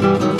Thank